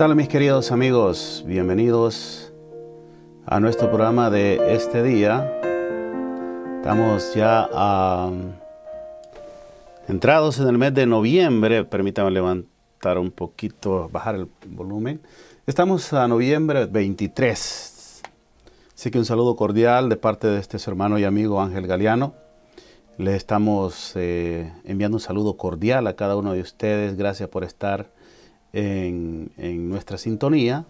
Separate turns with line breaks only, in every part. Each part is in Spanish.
Tal mis queridos amigos? Bienvenidos a nuestro programa de este día. Estamos ya entrados en el mes de noviembre. Permítanme levantar un poquito, bajar el volumen. Estamos a noviembre 23. Así que un saludo cordial de parte de este su hermano y amigo Ángel Galeano. Le estamos eh, enviando un saludo cordial a cada uno de ustedes. Gracias por estar en, nuestra sintonía.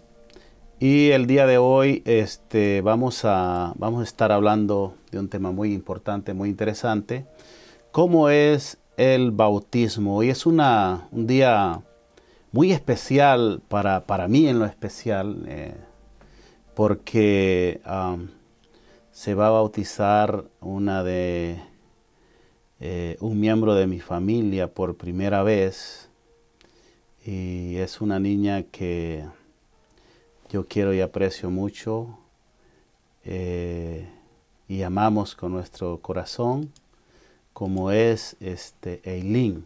Y el día de hoy este, vamos, a, vamos a estar hablando de un tema muy importante, muy interesante, cómo es el bautismo. Hoy es una, un día muy especial para, para mí en lo especial, eh, porque se va a bautizar una de, eh, un miembro de mi familia por primera vez y es una niña que yo quiero y aprecio mucho eh, y amamos con nuestro corazón, como es este Eileen.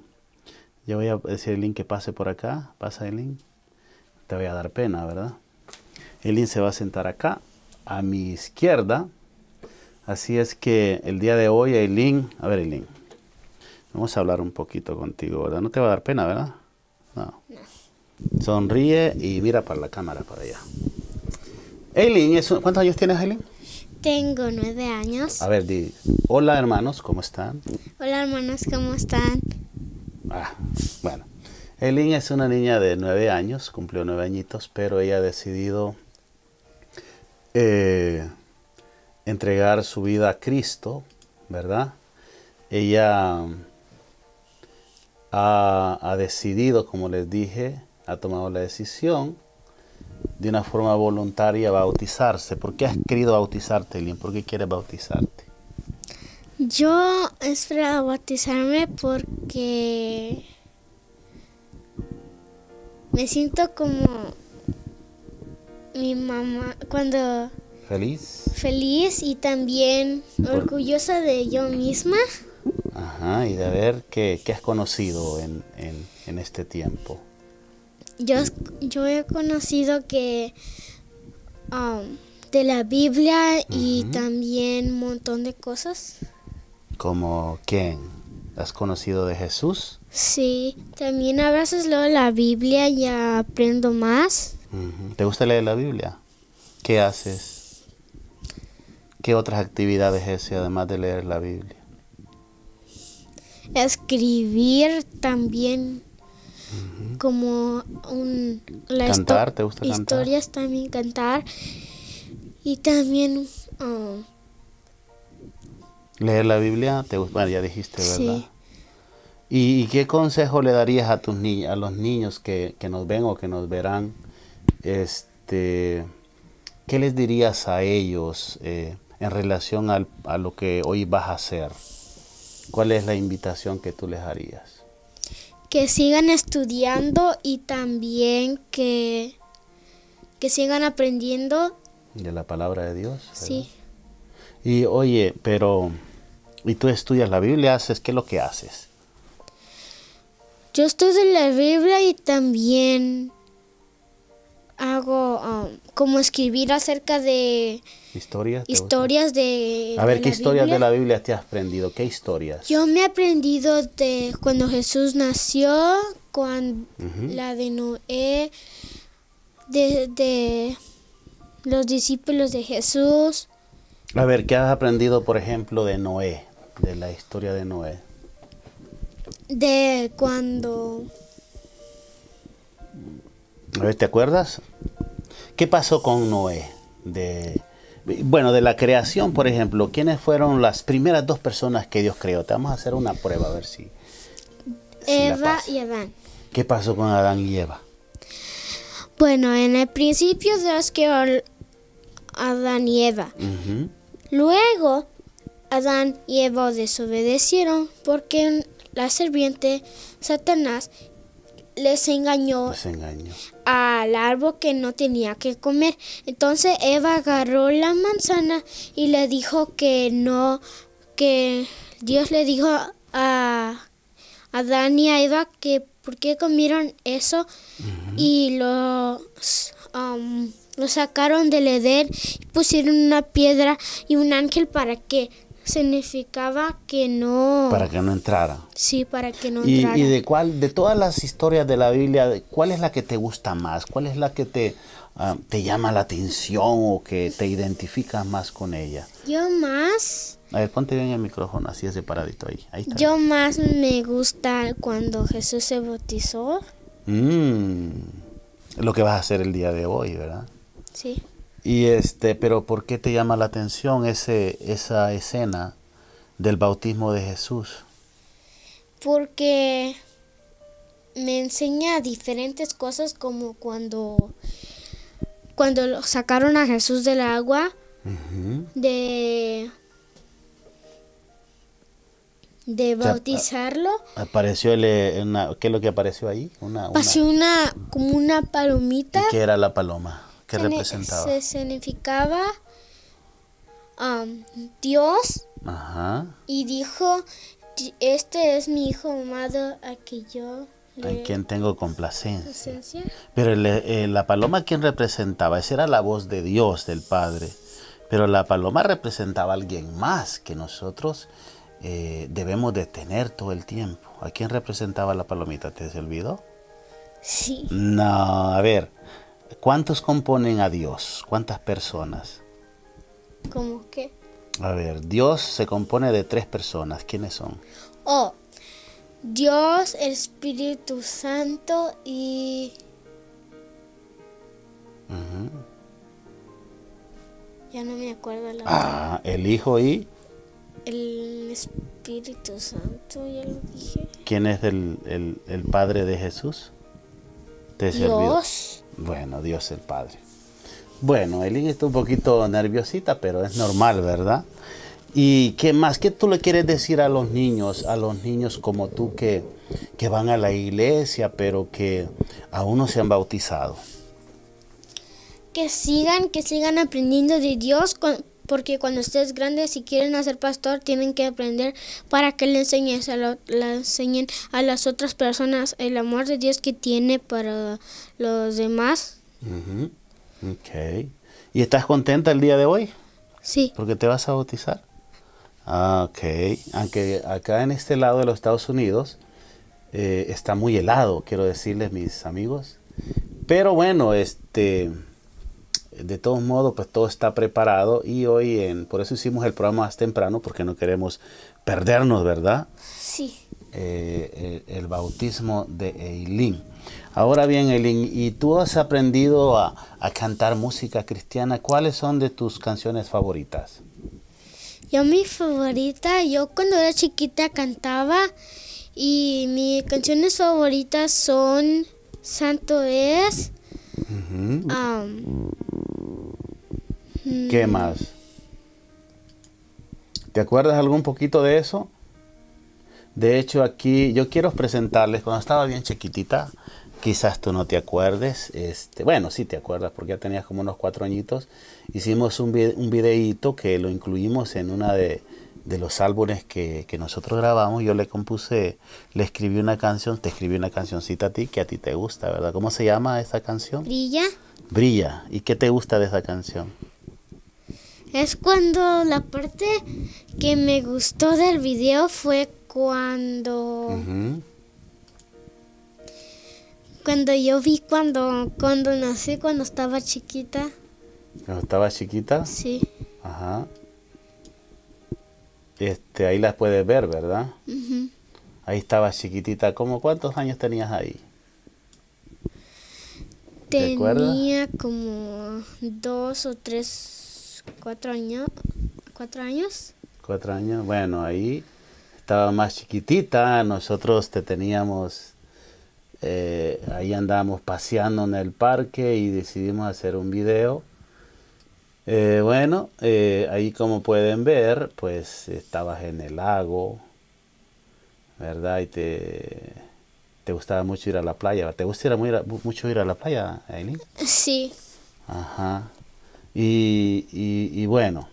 Yo voy a decir a Eileen que pase por acá. Pasa Eileen. Te voy a dar pena, ¿verdad? Eileen se va a sentar acá, a mi izquierda. Así es que el día de hoy, Eileen, a ver Eileen, vamos a hablar un poquito contigo, ¿verdad? No te va a dar pena, ¿verdad? No. Sonríe y mira para la cámara, para allá. Eileen, ¿cuántos años tienes, Eileen?
Tengo nueve años.
A ver, di, hola hermanos, ¿cómo están?
Hola hermanos, ¿cómo están?
Ah, bueno. Eileen es una niña de nueve años, cumplió nueve añitos, pero ella ha decidido eh, entregar su vida a Cristo, ¿verdad? Ella ha, decidido, como les dije, ha tomado la decisión de una forma voluntaria bautizarse. ¿Por qué has querido bautizarte, Lilian? ¿Por qué quieres bautizarte?
Yo esperaba bautizarme porque me siento como mi mamá cuando...
¿Feliz?
Feliz y también orgullosa de yo misma.
Ajá, y de ver qué, has conocido en, este tiempo.
Yo, yo he conocido que um, de la Biblia y también un montón de cosas.
¿Como quién? ¿Has conocido de Jesús?
Sí, también a veces leo la Biblia y aprendo más.
¿Te gusta leer la Biblia? ¿Qué haces? ¿Qué otras actividades haces además de leer la Biblia?
Escribir también como un la
¿Cantar? ¿Te gusta cantar?
historias también cantar y también ah,
¿Leer la Biblia? ¿Te gusta? Bueno, ya dijiste, ¿verdad?
Sí.
¿Y, y qué consejo le darías a tus ni a los niños que, que nos ven o que nos verán? Este, ¿Qué les dirías a ellos eh, en relación al- a lo que hoy vas a hacer? ¿Cuál es la invitación que tú les harías?
que sigan estudiando y también que que sigan aprendiendo.
De la palabra de Dios. ¿verdad?
Sí.
Y oye, pero, ¿y tú estudias la Biblia? ¿Haces qué es lo que haces?
Yo estudio la Biblia y también hago ah, como escribir acerca de
¿Historias?
Historias de
A ver,
de
¿qué historias
Biblia.
de la Biblia te has aprendido? ¿Qué historias?
Yo me he aprendido de cuando Jesús nació, cuando
Ujú.
la de Noé, de, de los discípulos de Jesús,
A ver, ¿qué has aprendido, por ejemplo, de Noé? De la historia de Noé.
de cuando
A ver, ¿te acuerdas? ¿Qué pasó con Noé? De, bueno, de la creación, por ejemplo, ¿quiénes fueron las primeras dos personas que Dios creó? Te vamos a hacer una prueba, a ver si...
Eva y Adán.
¿Qué pasó con Adán y Eva?
Bueno, en el principio Dios creó a Adán y Eva. Luego Adán y Eva desobedecieron porque la serpiente, Satanás, les engañó
Les engañó.
al árbol que no tenía que comer. Entonces Eva agarró la manzana y le dijo que no, que Dios le dijo a Adán y a Eva que por qué comieron eso y los, um, lo sacaron del Edén y pusieron una piedra y un ángel para que significaba que no,
Para que no entrara.
sí, para que no
¿Y,
entrara.
y de cuál, de todas las historias de la Biblia, cuál es la que te gusta más? ¿Cuál es la que te, ah, te llama la atención o que te identificas más con ella?
Yo más
A ver, ponte bien el micrófono, así es separadito ahí. ahí está.
Yo más me gusta cuando Jesús se bautizó.
Mm, lo que vas a hacer el día de hoy, ¿verdad?
Sí.
Y este, pero ¿por qué te llama la atención ese, esa escena del bautismo de Jesús?
Porque me enseña diferentes cosas como cuando cuando lo sacaron a Jesús del agua de de
sea,
bautizarlo.
Apareció el, eh, una- ¿qué es lo que apareció ahí? Una, una-
Pasó una como una palomita.
¿Y qué era la paloma? ¿Qué
Sene-
representaba?
Se significaba um, Dios
Ajá.
y dijo, "Di- este es mi hijo amado a que yo
En
le
quien tengo complacencia.
presencia".
Pero el, eh, la paloma, ¿quién representaba? Esa era la voz de Dios, del Padre. Pero la paloma representaba a alguien más que nosotros eh, debemos de tener todo el tiempo. ¿A quién representaba la palomita? ¿Te se olvidó?
Sí,
No, a ver. ¿Cuántos componen a Dios? ¿Cuántas personas?
como que.
A ver, Dios se compone de tres personas. ¿Quiénes son?
Oh, Dios, el Espíritu Santo y
Ujú.
ya no me acuerdo la otra.
Ah, el Hijo y
El Espíritu Santo, ya lo dije.
¿quién es el, el- el Padre de Jesús? ¿Te?
Dios.
Bueno, Dios el Padre. Bueno, Elin está un poquito nerviosita, pero es normal, ¿verdad? ¿Y qué más? ¿Qué tú le quieres decir a los niños, a los niños como tú que, que van a la iglesia, pero que aún no se han bautizado?
Que sigan, que sigan aprendiendo de Dios, cu- porque cuando estés grande, si quieren ser pastor, tienen que aprender para que le enseñes a lo- le enseñen a las otras personas el amor de Dios que tiene para los demás.
Ujú. Ok. ¿Y estás contenta el día de hoy?
Sí,
Porque te vas a bautizar. Ah, ok. Aunque acá en este lado de los Estados Unidos eh, está muy helado, quiero decirles mis amigos. Pero bueno, este, de todos modos, pues todo está preparado y hoy, en, por eso hicimos el programa más temprano, porque no queremos perdernos, ¿verdad?
Sí.
Eh, el, el, bautismo de Eileen. Ahora bien, Eileen, ¿y tú has aprendido a, a cantar música cristiana? ¿Cuáles son de tus canciones favoritas?
Yo mi favorita, yo cuando era chiquita cantaba y mis canciones favoritas son Santo es.
¿Qué más? ¿Te acuerdas algún poquito de eso? De hecho, aquí yo quiero presentarles, cuando estaba bien chiquitita, quizás tú no te acuerdes, este, bueno, sí te acuerdas porque ya tenías como unos cuatro añitos, hicimos un, un videíto que lo incluimos en una de, de los álbumes que, que nosotros grabamos, yo le compuse, le escribí una canción, te escribí una cancioncita a ti que a ti te gusta, ¿verdad? ¿Cómo se llama esa canción?
brilla.
Brilla. ¿Y qué te gusta de esa canción?
Es cuando la parte que me gustó del video fue cuando cuando yo vi cuando cuando nací cuando estaba chiquita.
Cuando estaba chiquita.
Sí.
Ajá. Este, ahí las puedes ver, ¿verdad? Ahí estaba chiquitita. ¿Cómo cuántos años tenías ahí? ¿Te acuerdas?
Tenía como dos o tres, cuatro años, cuatro años.
Cuatro años. Bueno, ahí estaba más chiquitita. Nosotros te teníamos, eh, ahí andábamos paseando en el parque y decidimos hacer un video. Eh, bueno, eh, ahí como pueden ver, pues estabas en el lago, ¿verdad? Y te, te gustaba mucho ir a la playa. ¿Te gusta ir a- muy- mucho ir a la playa, Aileen?
Sí.
Ajá. Y, y, y bueno,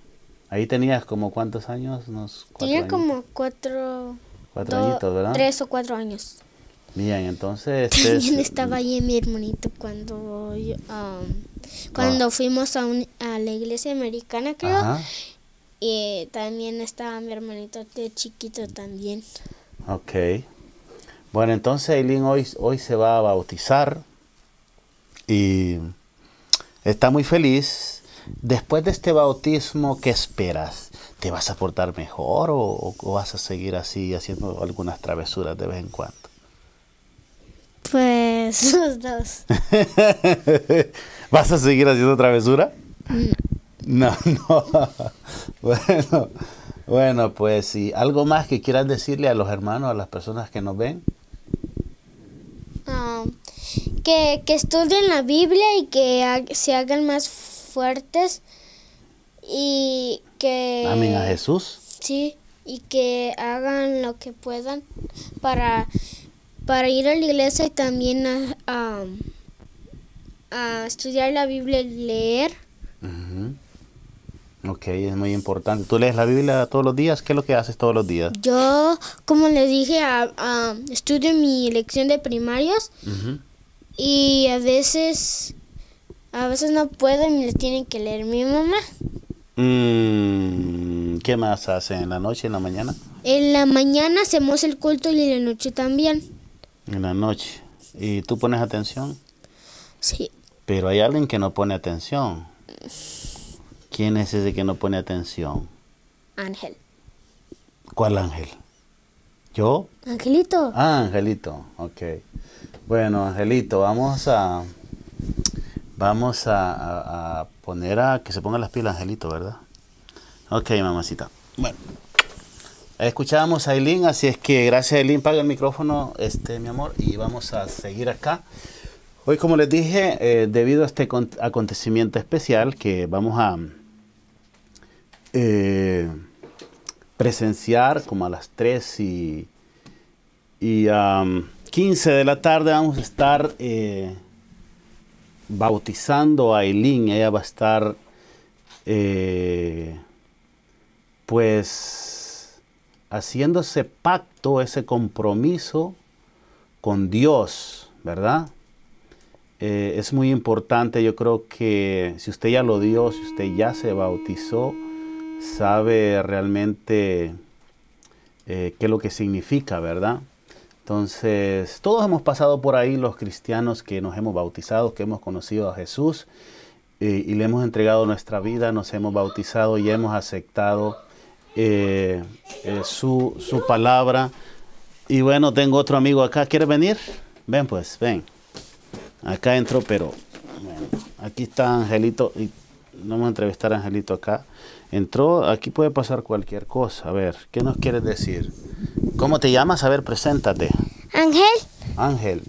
ahí tenías como cuántos años, unos cuatro
Tenía
años.
como cuatro,
Cuatro
do-
añitos, ¿verdad?
tres o cuatro años.
Bien, entonces este
También
es-
estaba ahí mi hermanito cuando yo, um, cuando fuimos a, un- a la iglesia americana, creo.
Ajá,
Y también estaba mi hermanito de chiquito también.
ok. Bueno, entonces Aileen hoy, hoy se va a bautizar y está muy feliz. Después de este bautismo, ¿qué esperas? ¿Te vas a portar mejor o, o vas a seguir así haciendo algunas travesuras de vez en cuando?
Pues los dos.
¿Vas a seguir haciendo travesura? No, no. Bueno, bueno, pues sí. ¿Algo más que quieras decirle a los hermanos, a las personas que nos ven?
Um, que, que estudien la Biblia y que ha- se hagan más fuertes y que
Amén a Jesús.
sí y que hagan lo que puedan para para ir a la iglesia y también a, a- a estudiar la Biblia y leer
Ujú. Ok, es muy importante. ¿Tú lees la Biblia todos los días? ¿Qué es lo que haces todos los días?
yo como les dije a, a- estudio mi lección de primarios y a veces a veces no puedo y lo tienen que leer mi mamá
Mm, ¿Qué más hacen en la noche, en la mañana?
En la mañana hacemos el culto y en la noche también.
En la noche. ¿Y tú pones atención?
Sí.
Pero hay alguien que no pone atención. ¿Quién es ese que no pone atención?
Ángel.
¿Cuál ángel? ¿Yo?
Angelito.
Ah, Angelito, ok. Bueno, Angelito, vamos a vamos a, poner a que se ponga las pilas, Angelito, ¿verdad? Ok, mamacita. Bueno, escuchábamos a Eileen, así es que gracias Eileen, paga el micrófono, este, mi amor, y vamos a seguir acá. Hoy, como les dije, eh, debido a este con- acontecimiento especial que vamos a eh, presenciar como a las 3 y, y am, 15 de la tarde vamos a estar eh, bautizando a Aileen. Ella va a estar, eh, pues, haciendo ese pacto, ese compromiso con Dios, ¿verdad? Eh, es muy importante, yo creo que si usted ya lo dio, si usted ya se bautizó, sabe realmente eh, qué es lo que significa, ¿verdad? Entonces, todos hemos pasado por ahí, los cristianos que nos hemos bautizado, que hemos conocido a Jesús eh, y le hemos entregado nuestra vida, nos hemos bautizado y hemos aceptado eh, su, su palabra. Y bueno, tengo otro amigo acá, ¿quiere venir? Ven pues, ven. Acá entro, pero bueno, aquí está Angelito y vamos a entrevistar a Angelito acá. Entró, aquí puede pasar cualquier cosa. A ver, ¿qué nos quieres decir? ¿Cómo te llamas? A ver, preséntate.
Ángel.
Ángel.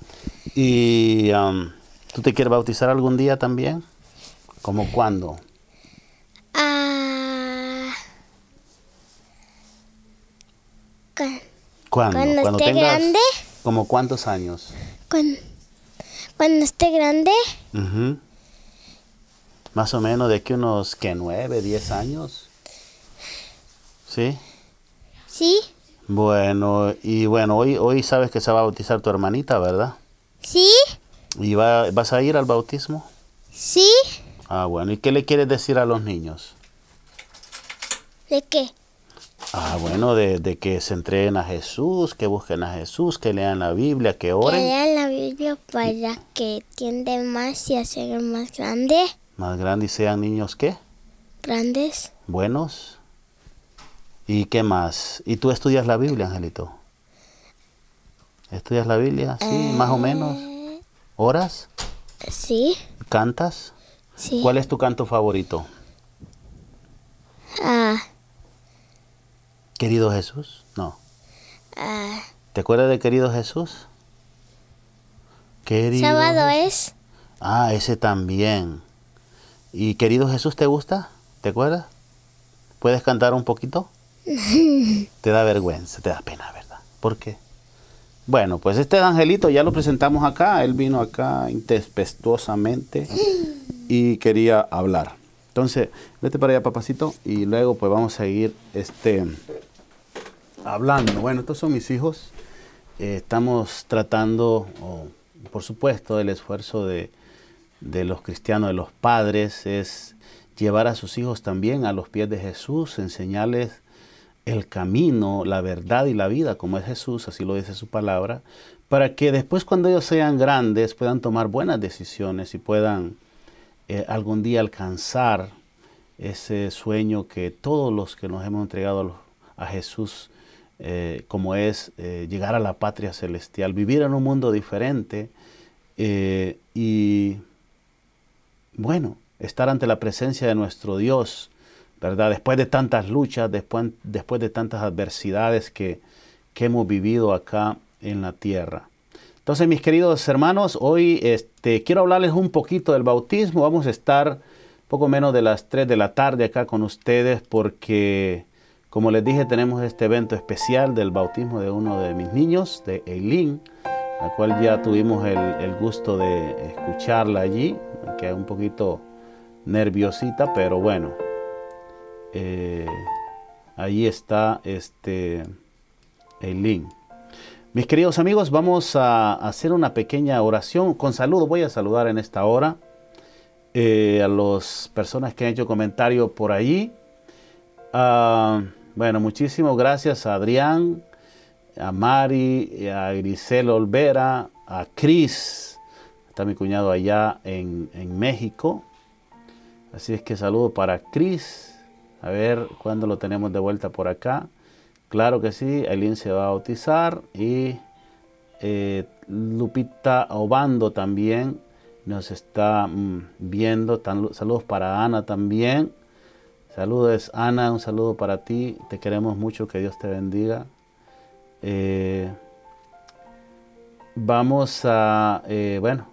¿Y um, tú te quieres bautizar algún día también? ¿Cómo cuándo?
Ah, cu-
¿Cuándo?
Cuando esté grande.
¿Como cuántos años?
cuan- cuando esté grande.
Ujú. Más o menos de que unos, ¿qué? ¿Nueve, diez años? ¿Sí?
Sí.
Bueno, y bueno, hoy, hoy sabes que se va a bautizar tu hermanita, ¿verdad?
Sí.
¿Y va, vas a ir al bautismo?
Sí.
Ah, bueno, ¿y qué le quieres decir a los niños?
¿De qué?
Ah, bueno, de, de que se entreguen a Jesús, que busquen a Jesús, que lean la Biblia, que
Que
oren.
lean la Biblia para que entiendan más y hacer más grande.
Más grandes sean niños, ¿qué?
Grandes.
Buenos. ¿Y qué más? ¿Y tú estudias la Biblia, Angelito? ¿Estudias la Biblia? Sí, más o menos.
Eh,
¿Horas?
Sí.
¿Cantas?
Sí.
¿Cuál es tu canto favorito?
Ah,
¿Querido Jesús? No.
ah,
¿Te acuerdas de Querido Jesús? Querido
sábado es.
Ah, ese también. ¿Y Querido Jesús te gusta? ¿Te acuerdas? ¿Puedes cantar un poquito? te da vergüenza, te da pena, ¿verdad? ¿Por qué? Bueno, pues este Angelito ya lo presentamos acá. Él vino acá intespestuosamente y quería hablar. Entonces, vete para allá, papacito, y luego pues vamos a seguir este, hablando. Bueno, estos son mis hijos. Eh, estamos tratando, por supuesto, el esfuerzo de, de los cristianos, de los padres, es llevar a sus hijos también a los pies de Jesús, enseñarles el camino, la verdad y la vida, como es Jesús, así lo dice su palabra, para que después cuando ellos sean grandes puedan tomar buenas decisiones y puedan eh, algún día alcanzar ese sueño que todos los que nos hemos entregado a, Jesús, eh, como es eh, llegar a la patria celestial, vivir en un mundo diferente y, bueno, estar ante la presencia de nuestro Dios, ¿verdad? Después de tantas luchas, después, después de tantas adversidades que, que hemos vivido acá en la tierra. Entonces, mis queridos hermanos, hoy este, quiero hablarles un poquito del bautismo. Vamos a estar poco menos de las 3 de la tarde acá con ustedes porque, como les dije, tenemos este evento especial del bautismo de uno de mis niños, de Eileen, la cual ya tuvimos el, el gusto de escucharla allí, que es un poquito nerviosita, pero bueno, eh, ahí está este Eileen. Mis queridos amigos, vamos a hacer una pequeña oración. Con saludo, voy a saludar en esta hora eh, a las personas que han hecho comentario por ahí. Ah, bueno, muchísimas gracias a Adrián, a Mari, a Grisel Olvera, a Cris, está mi cuñado allá en, México. Así es que saludo para Cris. A ver cuándo lo tenemos de vuelta por acá. Claro que sí, Aileen se va a bautizar y eh, Lupita Obando también nos está mm, viendo. Tan- saludos para Ana también. Saludos Ana, un saludo para ti. Te queremos mucho, que Dios te bendiga. Eh, vamos a, eh, bueno,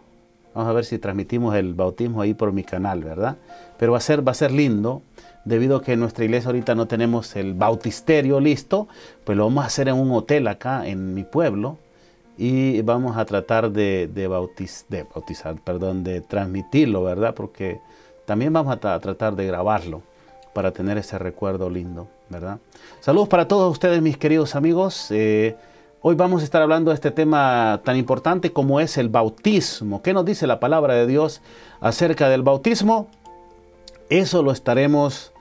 vamos a ver si transmitimos el bautismo ahí por mi canal, ¿verdad? Pero va a ser, va a ser lindo, debido a que en nuestra iglesia ahorita no tenemos el bautisterio listo, pues lo vamos a hacer en un hotel acá en mi pueblo y vamos a tratar de, de, bautiz- de bautizar, perdón, de transmitirlo, ¿verdad? Porque también vamos a tra- tratar de grabarlo para tener ese recuerdo lindo, Saludos para todos ustedes, mis queridos amigos. Eh, hoy vamos a estar hablando de este tema tan importante como es el bautismo. ¿Qué nos dice la palabra de Dios acerca del bautismo? Eso lo estaremos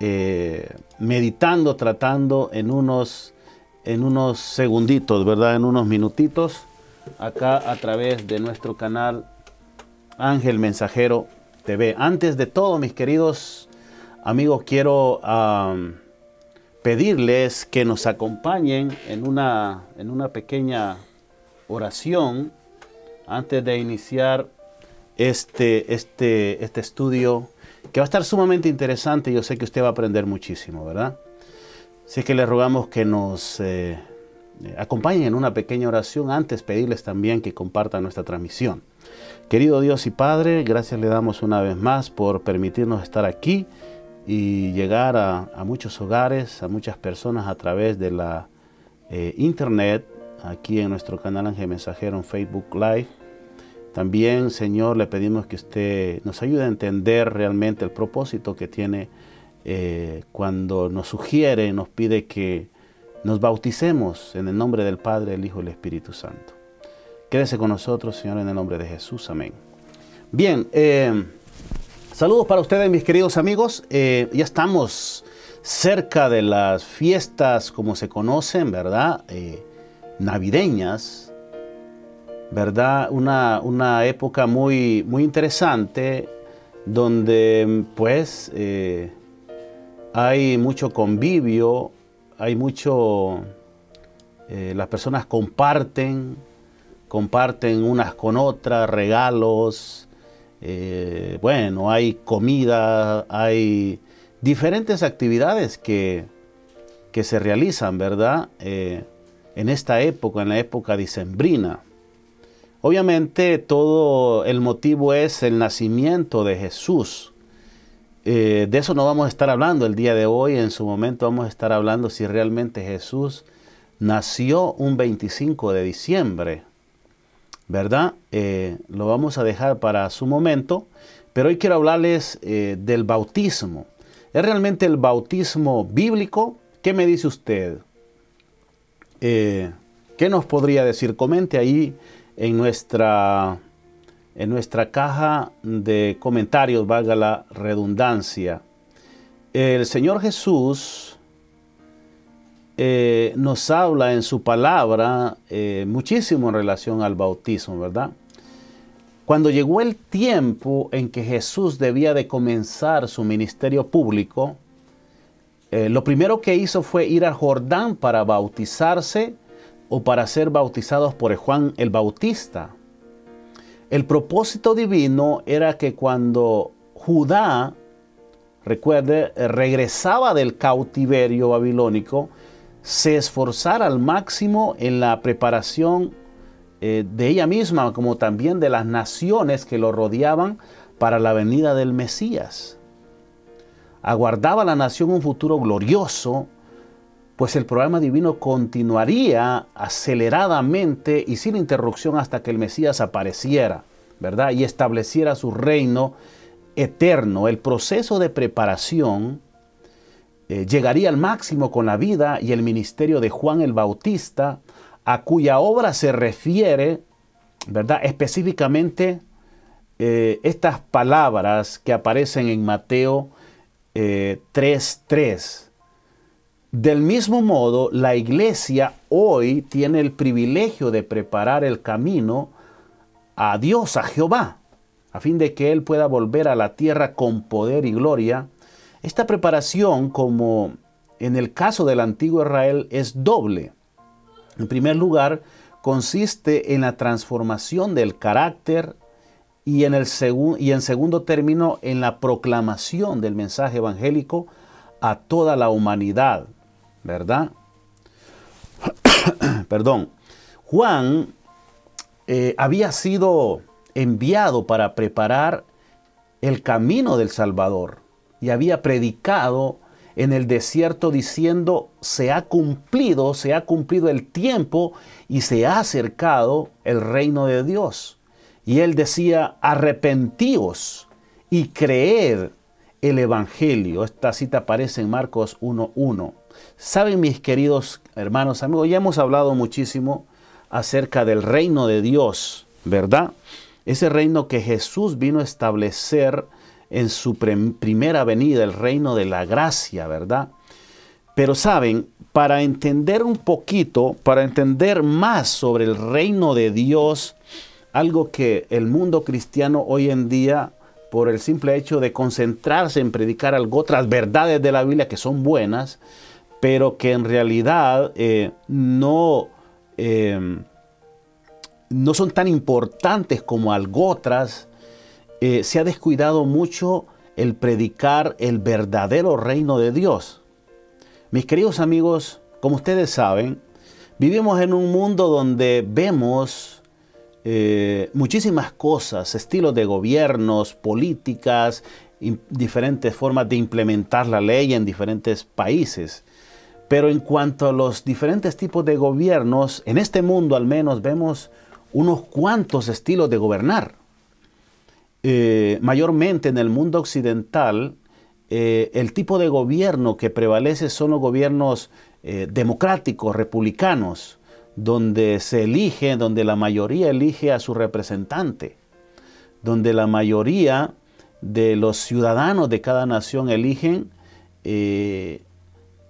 eh, meditando, tratando en unos, en unos segunditos, ¿verdad? En unos minutitos, acá a través de nuestro canal Ángel Mensajero TV. Antes de todo, mis queridos amigos, quiero pedirles que nos acompañen en una, en una pequeña oración antes de iniciar este, este, este estudio que va a estar sumamente interesante. Yo sé que usted va a aprender muchísimo, ¿verdad? Así que le rogamos que nos eh, acompañen en una pequeña oración. Antes pedirles también que compartan nuestra transmisión. Querido Dios y Padre, gracias le damos una vez más por permitirnos estar aquí y llegar a, muchos hogares, a muchas personas a través de la eh, internet, aquí en nuestro canal Ángel Mensajero en Facebook Live también, Señor, le pedimos que usted nos ayude a entender realmente el propósito que tiene eh, cuando nos sugiere, nos pide que nos bauticemos en el nombre del Padre, el Hijo y el Espíritu Santo. Quédese con nosotros, Señor, en el nombre de Jesús. Amén. Bien, eh, saludos para ustedes, mis queridos amigos. Eh, ya estamos cerca de las fiestas, como se conocen, ¿verdad? navideñas. ¿verdad? Una, época muy, muy interesante donde pues eh, hay mucho convivio, hay mucho, eh, las personas comparten, comparten unas con otras, regalos, eh, bueno, hay comida, hay diferentes actividades que, que se realizan, ¿verdad? en esta época, en la época dicembrina. Obviamente todo el motivo es el nacimiento de Jesús. Eh, de eso no vamos a estar hablando el día de hoy. En su momento vamos a estar hablando si realmente Jesús nació un 25 de diciembre. ¿Verdad? Eh, lo vamos a dejar para su momento. Pero hoy quiero hablarles eh, del bautismo. ¿Es realmente el bautismo bíblico? ¿Qué me dice usted? ¿Qué nos podría decir? Comente ahí en nuestra, en nuestra caja de comentarios, valga la redundancia. El Señor Jesús eh, nos habla en su palabra eh, muchísimo en relación al bautismo, ¿verdad? Cuando llegó el tiempo en que Jesús debía de comenzar su ministerio público, eh, lo primero que hizo fue ir a Jordán para bautizarse o para ser bautizados por Juan el Bautista. El propósito divino era que cuando Judá, recuerde, regresaba del cautiverio babilónico, se esforzara al máximo en la preparación eh, de ella misma, como también de las naciones que lo rodeaban para la venida del Mesías. Aguardaba la nación un futuro glorioso pues el programa divino continuaría aceleradamente y sin interrupción hasta que el Mesías apareciera, ¿verdad? Y estableciera su reino eterno. El proceso de preparación eh, llegaría al máximo con la vida y el ministerio de Juan el Bautista, a cuya obra se refiere, ¿verdad? Específicamente eh, estas palabras que aparecen en Mateo 3.3 eh, del mismo modo, la iglesia hoy tiene el privilegio de preparar el camino a Dios, a Jehová, a fin de que Él pueda volver a la tierra con poder y gloria. Esta preparación, como en el caso del antiguo Israel, es doble. En primer lugar, consiste en la transformación del carácter y en, segundo término en la proclamación del mensaje evangélico a toda la humanidad. ¿verdad? Perdón. Juan eh, había sido enviado para preparar el camino del Salvador y había predicado en el desierto diciendo, se ha cumplido, se ha cumplido el tiempo y se ha acercado el reino de Dios. Y él decía, arrepentíos y creed el Evangelio. Esta cita aparece en Marcos 1.1. Saben mis queridos hermanos, amigos, ya hemos hablado muchísimo acerca del reino de Dios, ¿verdad? Ese reino que Jesús vino a establecer en su primera venida, el reino de la gracia, ¿verdad? Pero saben, para entender un poquito, para entender más sobre el reino de Dios, algo que el mundo cristiano hoy en día, por el simple hecho de concentrarse en predicar algo, otras verdades de la Biblia que son buenas, pero que en realidad eh, no, eh, no son tan importantes como algo otras, eh, se ha descuidado mucho el predicar el verdadero reino de Dios. Mis queridos amigos, como ustedes saben, vivimos en un mundo donde vemos eh, muchísimas cosas, estilos de gobiernos, políticas, diferentes formas de implementar la ley en diferentes países. Pero en cuanto a los diferentes tipos de gobiernos, en este mundo al menos vemos unos cuantos estilos de gobernar. Eh, mayormente en el mundo occidental, eh, el tipo de gobierno que prevalece son los gobiernos eh, democráticos, republicanos, donde se elige, donde la mayoría elige a su representante, donde la mayoría de los ciudadanos de cada nación eligen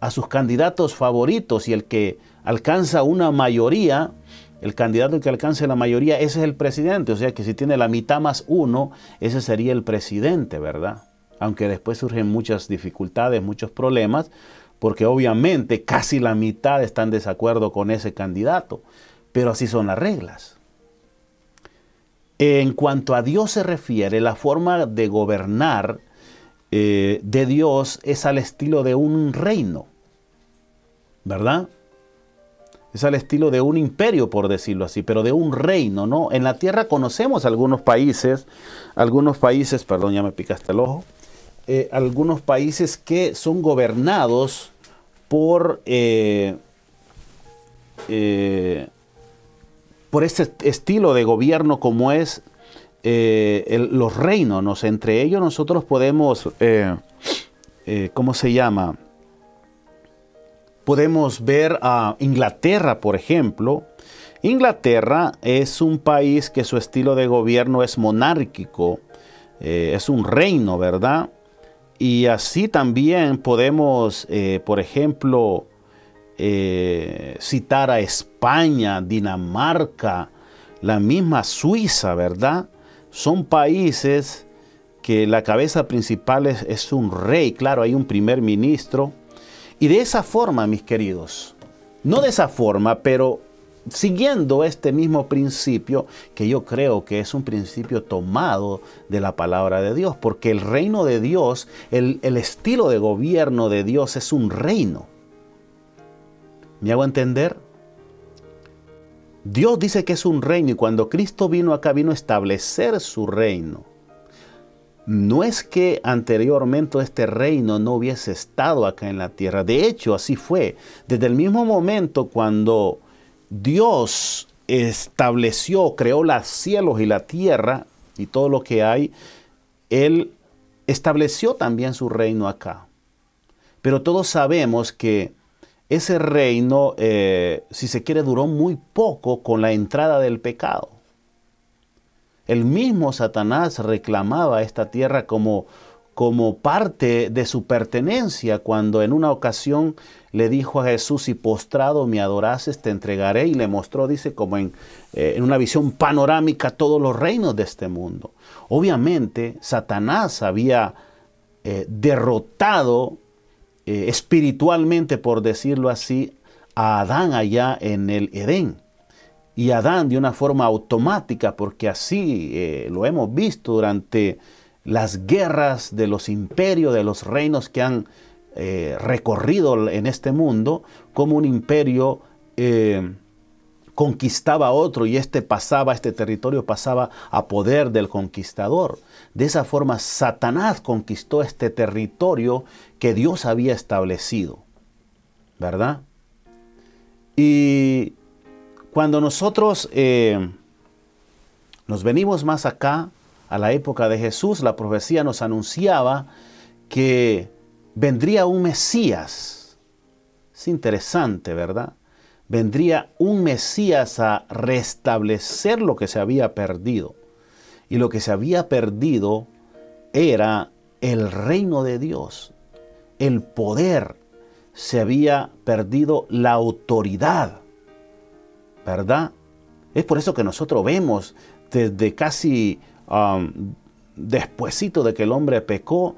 a sus candidatos favoritos y el que alcanza una mayoría el candidato que alcance la mayoría, ese es el presidente. O sea que si tiene la mitad más uno, ese sería el presidente, ¿verdad? Aunque después surgen muchas dificultades, muchos problemas, porque obviamente casi la mitad está en desacuerdo con ese candidato. Pero así son las reglas. En cuanto a Dios se refiere, la forma de gobernar eh, de Dios es al estilo de un reino, ¿verdad? Es al estilo de un imperio, por decirlo así, pero de un reino, ¿no? En la tierra conocemos algunos países, algunos países, perdón, ya me picaste el ojo, eh, algunos países que son gobernados por, eh, eh, por este estilo de gobierno como es los reinos. Entre ellos nosotros podemos, ¿cómo se llama? Podemos ver a Inglaterra, por ejemplo. Inglaterra es un país que su estilo de gobierno es monárquico, eh, es un reino, ¿verdad? Y así también podemos, eh, por ejemplo, eh, citar a España, Dinamarca, la misma Suiza, ¿verdad? Son países que la cabeza principal es, es un rey, claro, hay un primer ministro, y de esa forma, mis queridos, no de esa forma, pero siguiendo este mismo principio, que yo creo que es un principio tomado de la palabra de Dios, porque el reino de Dios, el, estilo de gobierno de Dios es un reino. ¿Me hago entender? Dios dice que es un reino y cuando Cristo vino acá vino a establecer su reino no es que anteriormente este reino no hubiese estado acá en la tierra. De hecho, así fue. Desde el mismo momento cuando Dios estableció, creó los cielos y la tierra y todo lo que hay, Él estableció también su reino acá. Pero todos sabemos que ese reino, eh, si se quiere, duró muy poco con la entrada del pecado. El mismo Satanás reclamaba esta tierra como, como parte de su pertenencia cuando en una ocasión le dijo a Jesús, si postrado me adorases, te entregaré y le mostró, dice, como en, eh, en una visión panorámica todos los reinos de este mundo. Obviamente, Satanás había eh, derrotado eh, espiritualmente, por decirlo así, a Adán allá en el Edén y Adán de una forma automática, porque así eh, lo hemos visto durante las guerras de los imperios, de los reinos que han eh, recorrido en este mundo, como un imperio eh, conquistaba otro y este pasaba, este territorio pasaba a poder del conquistador. De esa forma, Satanás conquistó este territorio que Dios había establecido, ¿verdad? Y cuando nosotros eh, nos venimos más acá, a la época de Jesús, la profecía nos anunciaba que vendría un Mesías. Es interesante, ¿verdad? Vendría un Mesías a restablecer lo que se había perdido. Y lo que se había perdido era el reino de Dios, el poder, se había perdido la autoridad, ¿verdad? Es por eso que nosotros vemos desde casi um, despuesito de que el hombre pecó,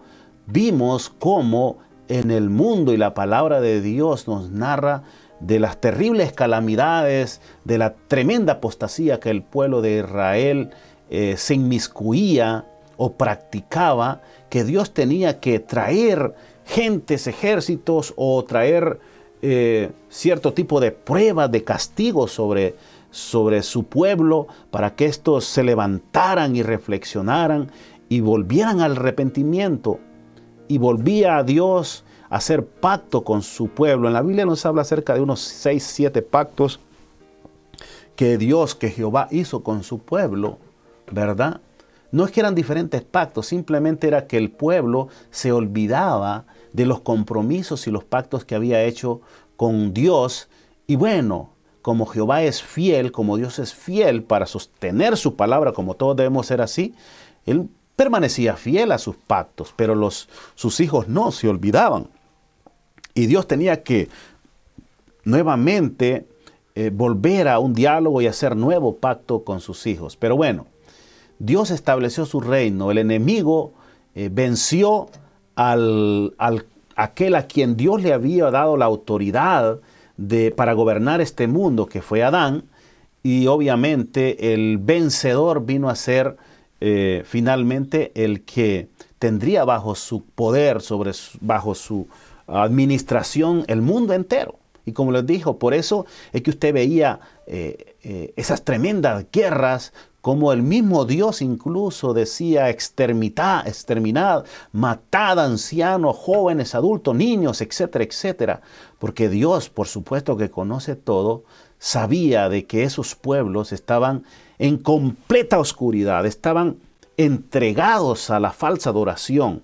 vimos cómo en el mundo y la palabra de Dios nos narra de las terribles calamidades, de la tremenda apostasía que el pueblo de Israel eh, se inmiscuía o practicaba, que Dios tenía que traer gentes, ejércitos o traer eh, cierto tipo de pruebas, de castigo sobre, sobre su pueblo para que estos se levantaran y reflexionaran y volvieran al arrepentimiento. Y volvía a Dios a hacer pacto con su pueblo. En la Biblia nos habla acerca de unos seis, siete pactos que Dios, que Jehová hizo con su pueblo, ¿verdad? No es que eran diferentes pactos, simplemente era que el pueblo se olvidaba de los compromisos y los pactos que había hecho con Dios. Y bueno, como Jehová es fiel, como Dios es fiel para sostener su palabra, como todos debemos ser así, él permanecía fiel a sus pactos, pero los, sus hijos no se olvidaban. Y Dios tenía que nuevamente eh, volver a un diálogo y hacer nuevo pacto con sus hijos. Pero bueno, Dios estableció su reino, el enemigo eh, venció al, aquel a quien Dios le había dado la autoridad de, para gobernar este mundo, que fue Adán, y obviamente el vencedor vino a ser eh, finalmente el que tendría bajo su poder, sobre bajo su administración, el mundo entero. Y como les dijo, por eso es que usted veía eh, eh, esas tremendas guerras como el mismo Dios incluso decía exterminad, exterminad, matad ancianos, jóvenes, adultos, niños, etcétera, etcétera. Porque Dios, por supuesto que conoce todo, sabía de que esos pueblos estaban en completa oscuridad, estaban entregados a la falsa adoración.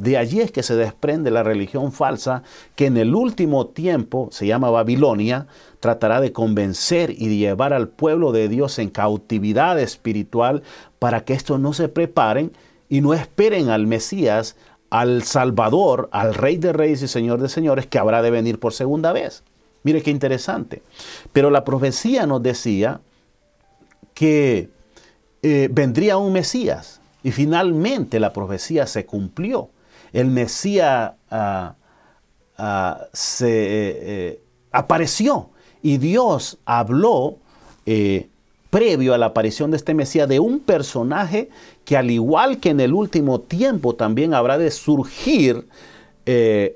De allí es que se desprende la religión falsa que en el último tiempo se llama Babilonia, tratará de convencer y de llevar al pueblo de Dios en cautividad espiritual para que estos no se preparen y no esperen al Mesías, al Salvador, al Rey de Reyes y Señor de Señores que habrá de venir por segunda vez. Mire qué interesante. Pero la profecía nos decía que eh, vendría un Mesías y finalmente la profecía se cumplió el Mesías ah, ah, se eh, eh, apareció y Dios habló eh, previo a la aparición de este Mesías de un personaje que al igual que en el último tiempo también habrá de surgir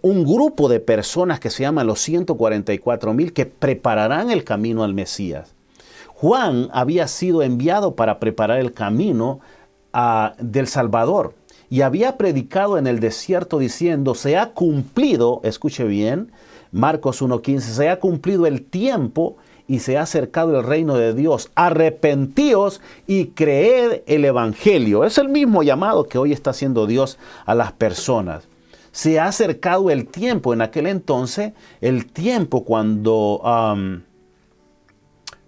un grupo de personas que se llaman los 144 mil que prepararán el camino al Mesías. Juan había sido enviado para preparar el camino ah, del Salvador y había predicado en el desierto diciendo, se ha cumplido, escuche bien, Marcos 1.15, se ha cumplido el tiempo y se ha acercado el reino de Dios. Arrepentíos y creed el Evangelio. Es el mismo llamado que hoy está haciendo Dios a las personas. Se ha acercado el tiempo en aquel entonces, el tiempo cuando...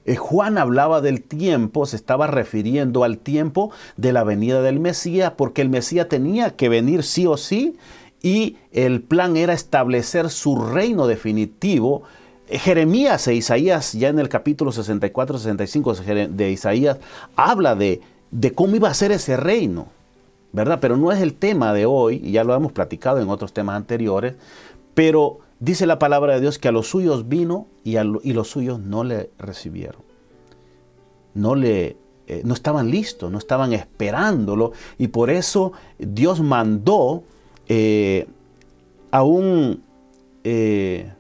Eh, Juan hablaba del tiempo, se estaba refiriendo al tiempo de la venida del Mesías, porque el Mesías tenía que venir sí o sí, y el plan era establecer su reino definitivo. Eh, Jeremías e Isaías, ya en el capítulo 64-65 de Isaías, habla de, de cómo iba a ser ese reino, ¿verdad? Pero no es el tema de hoy, y ya lo hemos platicado en otros temas anteriores, pero Dice la palabra de Dios que a los suyos vino y, a y los suyos no le recibieron. No le eh, no estaban listos, no estaban esperándolo y por eso Dios mandó eh, a un eh,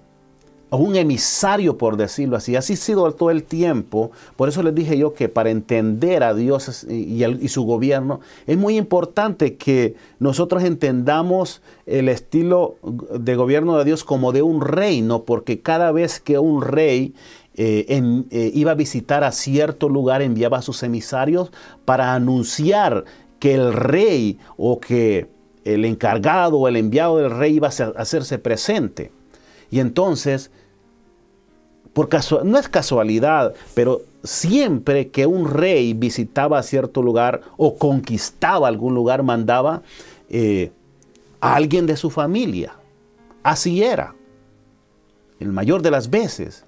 un emisario, por decirlo así. Así ha sido todo el tiempo. Por eso les dije yo que para entender a Dios y, y, su gobierno, es muy importante que nosotros entendamos el estilo de gobierno de Dios como de un reino, porque cada vez que un rey eh, eh, iba a visitar a cierto lugar, enviaba a sus emisarios para anunciar que el rey o que el encargado o el enviado del rey iba a hacerse presente. Y entonces, por no es casualidad, pero siempre que un rey visitaba cierto lugar o conquistaba algún lugar, mandaba eh, a alguien de su familia. Así era. El mayor de las veces,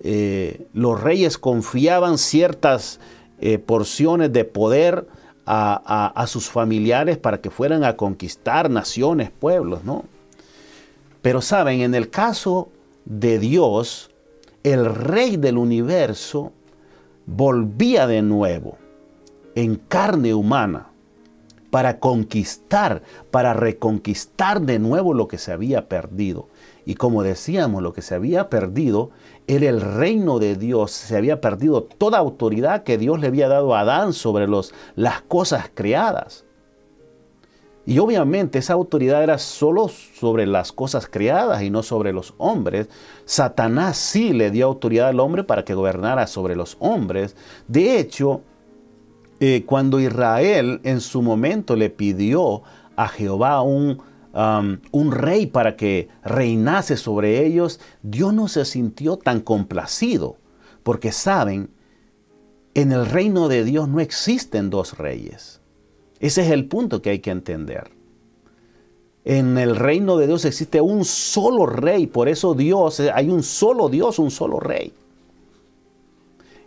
eh, los reyes confiaban ciertas eh, porciones de poder a, a, sus familiares para que fueran a conquistar naciones, pueblos, ¿no? Pero saben, en el caso de Dios, el rey del universo volvía de nuevo en carne humana para conquistar, para reconquistar de nuevo lo que se había perdido. Y como decíamos, lo que se había perdido era el reino de Dios. Se había perdido toda autoridad que Dios le había dado a Adán sobre las cosas creadas. Y obviamente esa autoridad era solo sobre las cosas creadas y no sobre los hombres. Satanás sí le dio autoridad al hombre para que gobernara sobre los hombres. De hecho, eh, cuando Israel en su momento le pidió a Jehová un un rey para que reinase sobre ellos, Dios no se sintió tan complacido, porque saben, en el reino de Dios no existen dos reyes. Ese es el punto que hay que entender. En el reino de Dios existe un solo rey, por eso Dios, hay un solo Dios, un solo rey.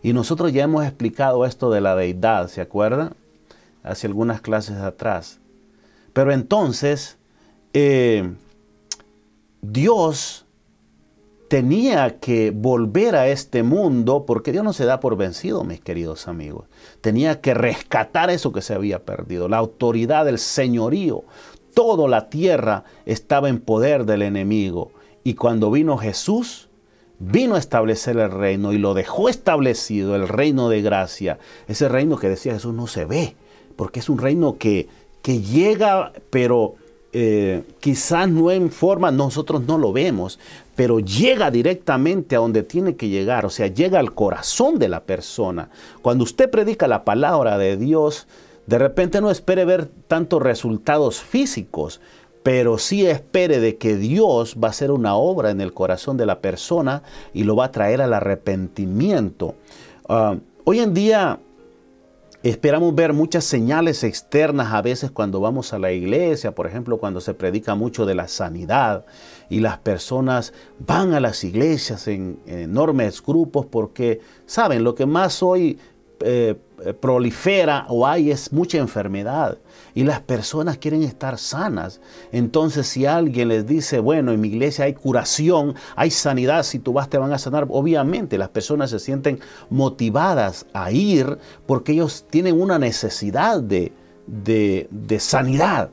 Y nosotros ya hemos explicado esto de la deidad, ¿se acuerdan? Hace algunas clases atrás. Pero entonces, eh, Dios tenía que volver a este mundo, porque Dios no se da por vencido, mis queridos amigos. Tenía que rescatar eso que se había perdido, la autoridad, el señorío. Toda la tierra estaba en poder del enemigo. Y cuando vino Jesús, vino a establecer el reino y lo dejó establecido, el reino de gracia. Ese reino que decía Jesús no se ve, porque es un reino que, que llega, pero eh, quizás no en forma, nosotros no lo vemos, pero llega directamente a donde tiene que llegar, o sea, llega al corazón de la persona. Cuando usted predica la palabra de Dios, de repente no espere ver tantos resultados físicos, pero sí espere de que Dios va a hacer una obra en el corazón de la persona y lo va a traer al arrepentimiento. Ah, hoy en día Esperamos ver muchas señales externas a veces cuando vamos a la iglesia, por ejemplo, cuando se predica mucho de la sanidad y las personas van a las iglesias en, enormes grupos porque saben lo que más hoy eh, prolifera o hay mucha enfermedad y las personas quieren estar sanas. Entonces si alguien les dice, bueno, en mi iglesia hay curación, hay sanidad, si tú vas te van a sanar, obviamente las personas se sienten motivadas a ir porque ellos tienen una necesidad de, de, de sanidad.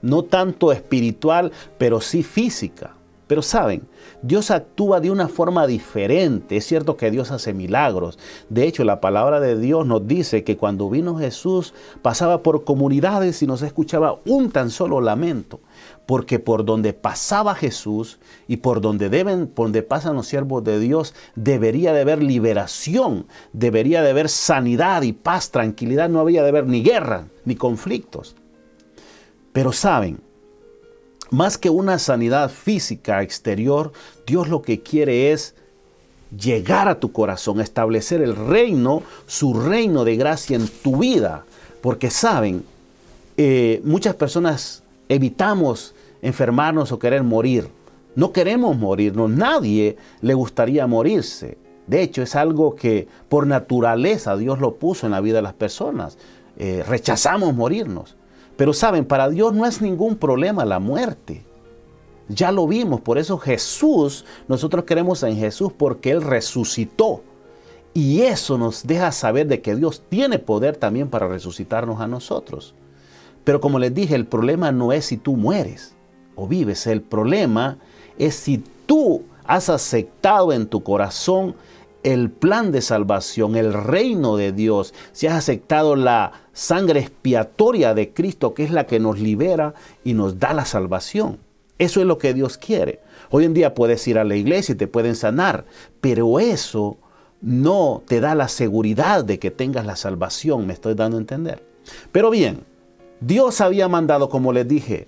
No tanto espiritual, pero sí física. Pero saben, Dios actúa de una forma diferente. Es cierto que Dios hace milagros. De hecho, la palabra de Dios nos dice que cuando vino Jesús pasaba por comunidades y no se escuchaba un tan solo lamento. Porque por donde pasaba Jesús y por donde deben, donde pasan los siervos de Dios, debería de haber liberación, debería de haber sanidad y paz, tranquilidad, no había de haber ni guerra ni conflictos. Pero saben, más que una sanidad física exterior, Dios lo que quiere es llegar a tu corazón, establecer el reino, su reino de gracia en tu vida. Porque saben, eh, muchas personas evitamos enfermarnos o querer morir. No queremos morirnos, nadie le gustaría morirse. De hecho, es algo que por naturaleza Dios lo puso en la vida de las personas. Eh, rechazamos morirnos. Pero saben, para Dios no es ningún problema la muerte. Ya lo vimos, por eso Jesús, nosotros creemos en Jesús porque Él resucitó. Y eso nos deja saber de que Dios tiene poder también para resucitarnos a nosotros. Pero como les dije, el problema no es si tú mueres o vives, el problema es si tú has aceptado en tu corazón el plan de salvación, el reino de Dios, si has aceptado la sangre expiatoria de Cristo, que es la que nos libera y nos da la salvación. Eso es lo que Dios quiere. Hoy en día puedes ir a la iglesia y te pueden sanar, pero eso no te da la seguridad de que tengas la salvación, me estoy dando a entender. Pero bien, Dios había mandado, como les dije,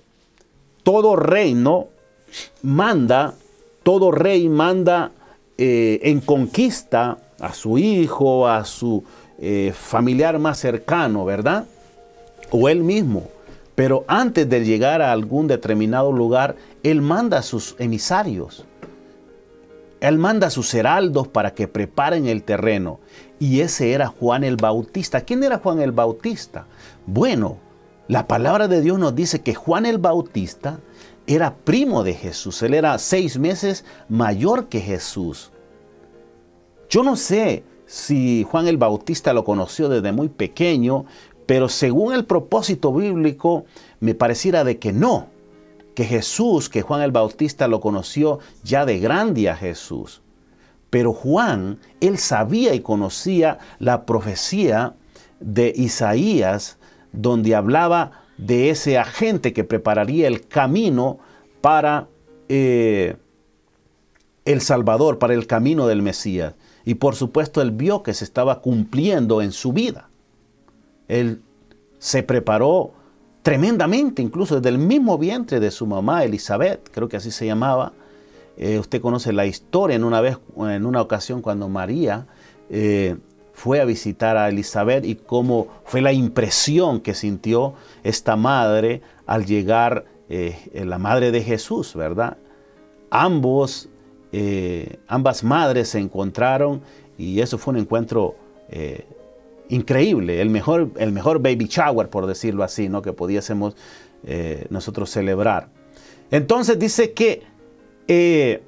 todo reino manda, todo rey manda eh, en conquista a su hijo, a su eh, familiar más cercano, ¿verdad? O él mismo. Pero antes de llegar a algún determinado lugar, Él manda a sus emisarios. Él manda a sus heraldos para que preparen el terreno. Y ese era Juan el Bautista. ¿Quién era Juan el Bautista? Bueno, la palabra de Dios nos dice que Juan el Bautista era primo de Jesús. Él era seis meses mayor que Jesús. Yo no sé si Juan el Bautista lo conoció desde muy pequeño, pero según el propósito bíblico, me pareciera de que no, que Jesús, que Juan el Bautista lo conoció ya de grande a Jesús. Pero Juan, él sabía y conocía la profecía de Isaías, donde hablaba de ese agente que prepararía el camino para eh, el Salvador, para el camino del Mesías. Y por supuesto él vio que se estaba cumpliendo en su vida. Él se preparó tremendamente, incluso desde el mismo vientre de su mamá, Elizabeth, creo que así se llamaba. Eh, usted conoce la historia en una vez, en una ocasión cuando María eh, fue a visitar a Elizabeth y cómo fue la impresión que sintió esta madre al llegar eh, la madre de Jesús, ¿verdad? Ambos, ambas madres se encontraron y eso fue un encuentro increíble, el mejor, el mejor baby shower, por decirlo así, ¿no? que pudiésemos eh, nosotros celebrar. Entonces dice que eh,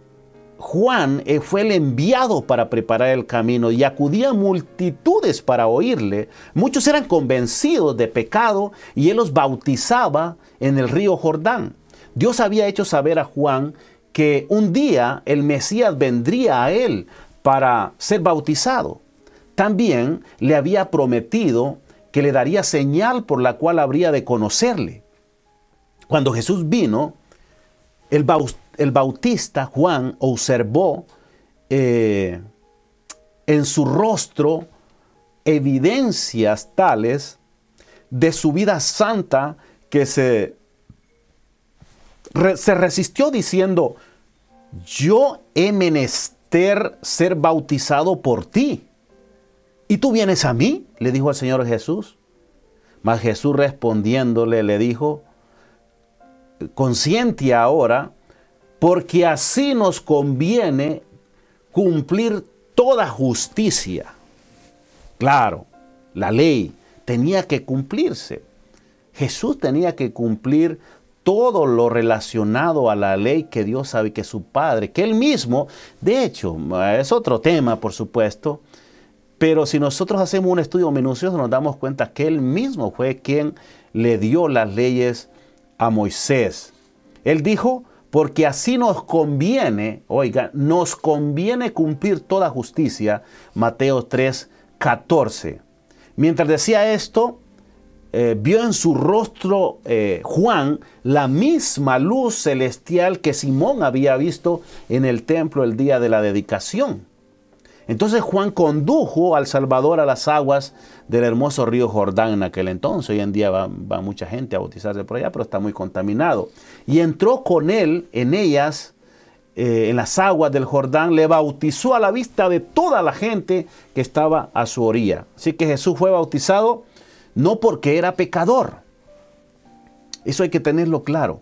Juan eh, fue el enviado para preparar el camino y acudían multitudes para oírle. Muchos eran convencidos de pecado y él los bautizaba en el río Jordán. Dios había hecho saber a Juan que un día el Mesías vendría a él para ser bautizado también le había prometido que le daría señal por la cual habría de conocerle. Cuando Jesús vino, el, bautista Juan observó eh, en su rostro evidencias tales de su vida santa que se, se resistió diciendo, yo he menester ser bautizado por ti ¿Y tú vienes a mí? le dijo el Señor Jesús. Mas Jesús respondiéndole le dijo, consciente ahora, porque así nos conviene cumplir toda justicia. Claro, la ley tenía que cumplirse. Jesús tenía que cumplir todo lo relacionado a la ley que Dios sabe que su Padre, que Él mismo, de hecho, es otro tema, por supuesto, pero si nosotros hacemos un estudio minucioso, nos damos cuenta que Él mismo fue quien le dio las leyes a Moisés. Él dijo, porque así nos conviene, oiga, nos conviene cumplir toda justicia. Mateo 3, 14. Mientras decía esto, eh, vio en su rostro eh, Juan la misma luz celestial que Simón había visto en el templo el día de la dedicación. Entonces Juan condujo al Salvador a las aguas del hermoso río Jordán en aquel entonces. Hoy en día va, mucha gente a bautizarse por allá, pero está muy contaminado. Y entró con él en ellas, eh, en las aguas del Jordán, le bautizó a la vista de toda la gente que estaba a su orilla. Así que Jesús fue bautizado no porque era pecador. Eso hay que tenerlo claro.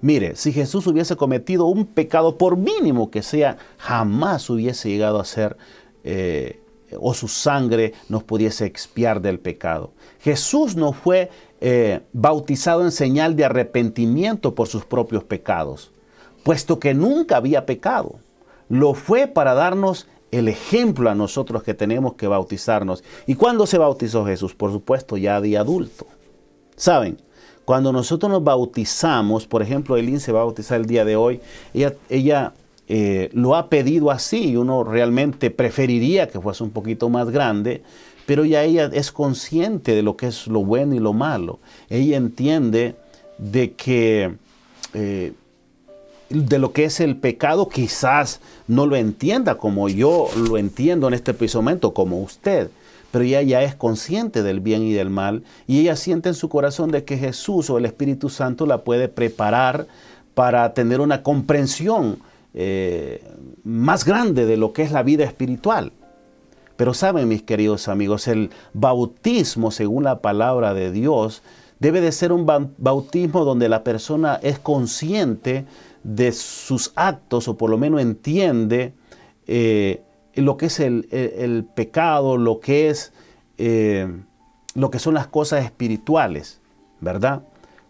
Mire, si Jesús hubiese cometido un pecado, por mínimo que sea, jamás hubiese llegado a ser, eh, o su sangre nos pudiese expiar del pecado. Jesús no fue eh, bautizado en señal de arrepentimiento por sus propios pecados, puesto que nunca había pecado. Lo fue para darnos el ejemplo a nosotros que tenemos que bautizarnos. ¿Y cuándo se bautizó Jesús? Por supuesto, ya de adulto. ¿Saben? Cuando nosotros nos bautizamos, por ejemplo, Eileen se va a bautizar el día de hoy, ella, ella eh, lo ha pedido así y uno realmente preferiría que fuese un poquito más grande, pero ya ella es consciente de lo que es lo bueno y lo malo. Ella entiende de que eh, de lo que es el pecado quizás no lo entienda como yo lo entiendo en este momento, como usted pero ella ya es consciente del bien y del mal y ella siente en su corazón de que Jesús o el Espíritu Santo la puede preparar para tener una comprensión eh, más grande de lo que es la vida espiritual. Pero saben, mis queridos amigos, el bautismo, según la palabra de Dios, debe de ser un bautismo donde la persona es consciente de sus actos o por lo menos entiende eh, lo que es el, pecado, lo que es eh, lo que son las cosas espirituales, ¿verdad?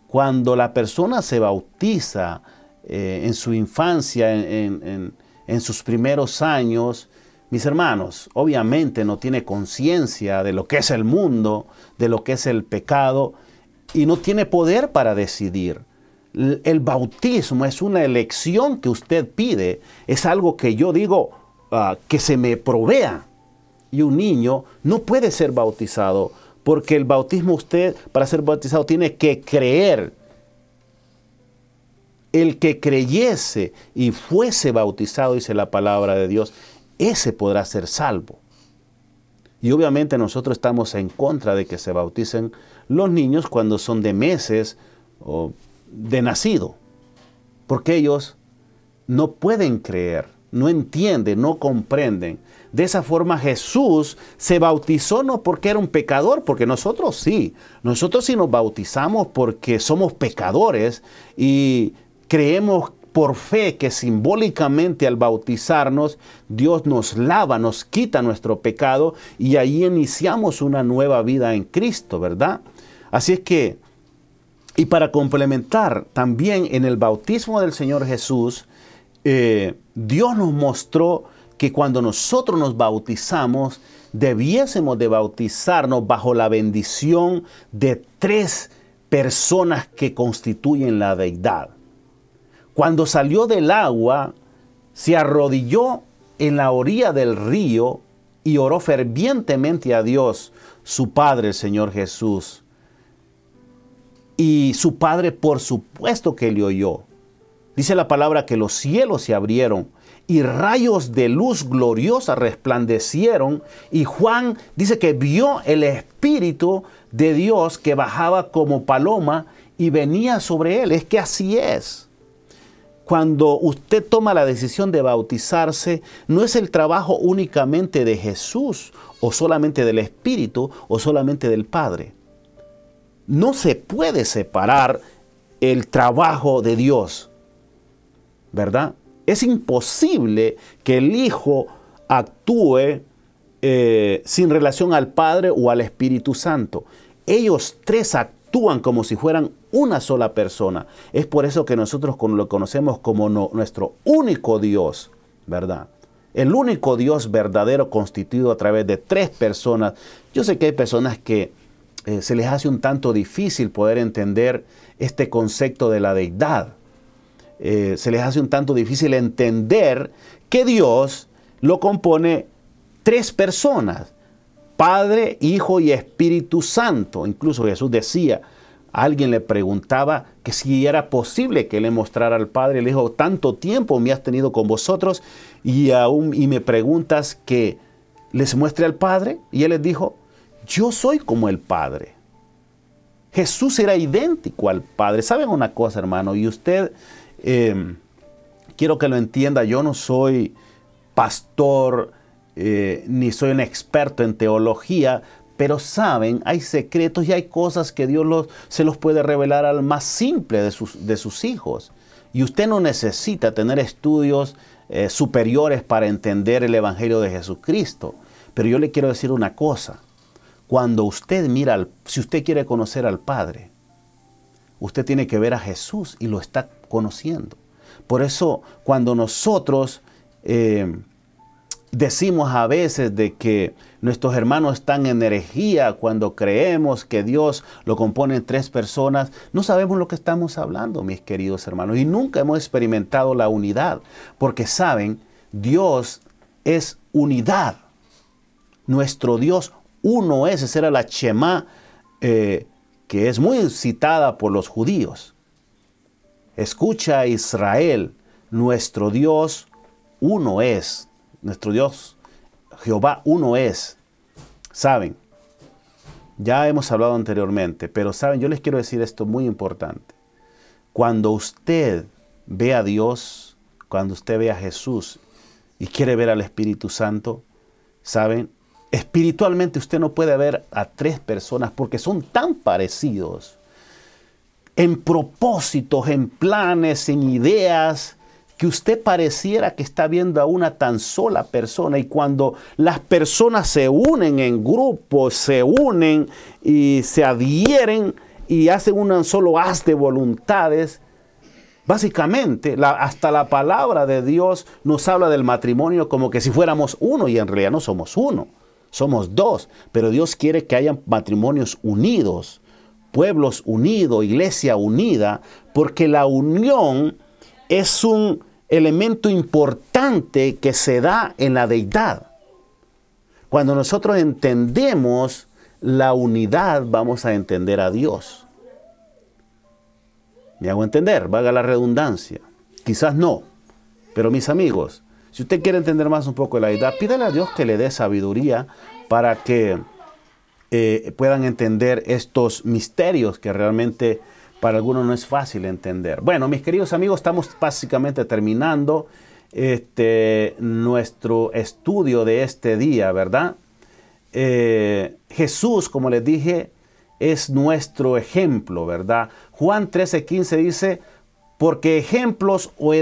Cuando la persona se bautiza eh, en su infancia, en, en sus primeros años, mis hermanos, obviamente no tiene conciencia de lo que es el mundo, de lo que es el pecado, y no tiene poder para decidir. El bautismo es una elección que usted pide, es algo que yo digo ah, que se me provea. Y un niño no puede ser bautizado porque el bautismo usted para ser bautizado tiene que creer. El que creyese y fuese bautizado, dice la palabra de Dios, ese podrá ser salvo. Y obviamente nosotros estamos en contra de que se bauticen los niños cuando son de meses o de nacido, porque ellos no pueden creer, no entienden, no comprenden. De esa forma Jesús se bautizó no porque era un pecador, porque nosotros sí, nosotros sí nos bautizamos porque somos pecadores y creemos por fe que simbólicamente al bautizarnos Dios nos lava, nos quita nuestro pecado y ahí iniciamos una nueva vida en Cristo, ¿verdad? Así es que, y para complementar, también en el bautismo del Señor Jesús, eh, Dios nos mostró que cuando nosotros nos bautizamos, debiésemos de bautizarnos bajo la bendición de tres personas que constituyen la deidad. Cuando salió del agua, se arrodilló en la orilla del río y oró fervientemente a Dios, su Padre, el Señor Jesús. Y su Padre, por supuesto que le oyó. Dice la palabra que los cielos se abrieron y rayos de luz gloriosa resplandecieron y Juan dice que vio el Espíritu de Dios que bajaba como paloma y venía sobre él. Es que así es cuando usted toma la decisión de bautizarse, no es el trabajo únicamente de Jesús o solamente del Espíritu o solamente del Padre. No se puede separar el trabajo de Dios, ¿verdad? Es imposible que el Hijo actúe eh, sin relación al Padre o al Espíritu Santo. Ellos tres actúan como si fueran una sola persona. Es por eso que nosotros lo conocemos como nuestro único Dios, ¿verdad? El único Dios verdadero constituido a través de tres personas. Yo sé que hay personas que eh, se les hace un tanto difícil poder entender este concepto de la deidad. Eh, se les hace un tanto difícil entender que Dios lo compone tres personas. Padre, Hijo y Espíritu Santo. Incluso Jesús decía, alguien le preguntaba que si era posible que le mostrara al Padre. Le dijo, tanto tiempo me has tenido con vosotros y aún y me preguntas que les muestre al Padre. Y él les dijo, yo soy como el Padre. Jesús era idéntico al Padre. ¿Saben una cosa, hermano? Y usted, em, quiero que lo entienda, yo no soy pastor, eh, ni soy un experto en teología, pero saben, hay secretos y hay cosas que Dios se los puede revelar al más simple de sus, de sus hijos. Y usted no necesita tener estudios eh, superiores para entender el Evangelio de Jesucristo. Pero yo le quiero decir una cosa. Cuando usted mira, al, si usted quiere conocer al Padre, usted tiene que ver a Jesús y lo está conociendo. Por eso cuando nosotros eh, decimos a veces de que nuestros hermanos están en energía cuando creemos que Dios lo compone en tres personas. No sabemos lo que estamos hablando, mis queridos hermanos, y nunca hemos experimentado la unidad, porque saben, Dios es unidad. Nuestro Dios uno es, esa era la Shema, eh, que es muy citada por los judíos. Escucha Israel, nuestro Dios uno es. Nuestro Dios, Jehová, uno es. Saben, ya hemos hablado anteriormente, pero saben, yo les quiero decir esto muy importante. Cuando usted ve a Dios, cuando usted ve a Jesús y quiere ver al Espíritu Santo, saben, espiritualmente usted no puede ver a tres personas porque son tan parecidos. en propósitos, en planes, en ideas, que usted pareciera que está viendo a una tan sola persona y cuando las personas se unen en grupos, se unen y se adhieren y hacen un solo haz de voluntades, básicamente hasta la palabra de Dios nos habla del matrimonio como que si fuéramos uno y en realidad no somos uno, somos dos, pero Dios quiere que haya matrimonios unidos, pueblos unidos, iglesia unida, porque la unión es un elemento importante que se da en la deidad. Cuando nosotros entendemos la unidad, vamos a entender a Dios. ¿Me hago entender? Vaga la redundancia. Quizás no. Pero mis amigos, si usted quiere entender más un poco de la deidad, pídale a Dios que le dé sabiduría para que eh, puedan entender estos misterios que realmente para algunos no es fácil entender. Bueno, mis queridos amigos, estamos básicamente terminando este, nuestro estudio de este día, ¿verdad? Eh, Jesús, como les dije, es nuestro ejemplo, ¿verdad? Juan 13:15 dice, porque ejemplos os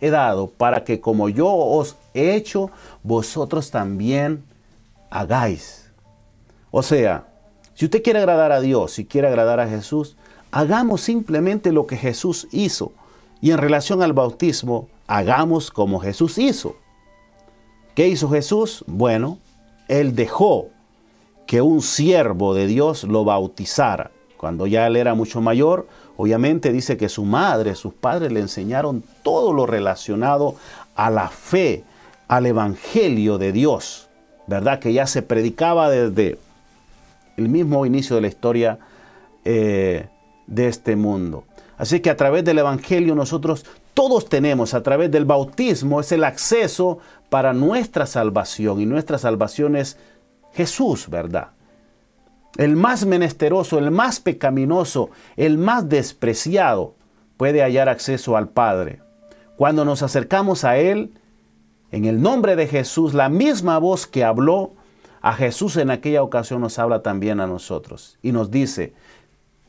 he, dado, para que como yo os he hecho, vosotros también hagáis. O sea, si usted quiere agradar a Dios, si quiere agradar a Jesús, hagamos simplemente lo que Jesús hizo. Y en relación al bautismo, hagamos como Jesús hizo. ¿Qué hizo Jesús? Bueno, Él dejó que un siervo de Dios lo bautizara. Cuando ya él era mucho mayor, obviamente dice que su madre, sus padres le enseñaron todo lo relacionado a la fe, al evangelio de Dios, ¿verdad? Que ya se predicaba desde el mismo inicio de la historia eh, de este mundo. Así que a través del Evangelio nosotros todos tenemos, a través del bautismo, es el acceso para nuestra salvación. Y nuestra salvación es Jesús, ¿verdad? El más menesteroso, el más pecaminoso, el más despreciado puede hallar acceso al Padre. Cuando nos acercamos a Él, en el nombre de Jesús, la misma voz que habló a Jesús en aquella ocasión nos habla también a nosotros y nos dice,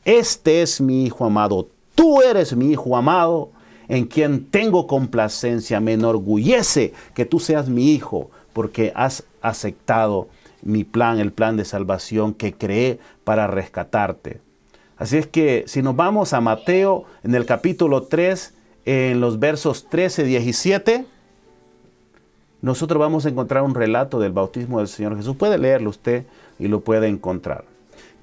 este es mi Hijo amado, tú eres mi Hijo amado, en quien tengo complacencia, me enorgullece que tú seas mi Hijo, porque has aceptado mi plan, el plan de salvación que creé para rescatarte. Así es que si nos vamos a Mateo en el capítulo 3, en los versos 13 y 17, nosotros vamos a encontrar un relato del bautismo del Señor Jesús. Puede leerlo usted y lo puede encontrar.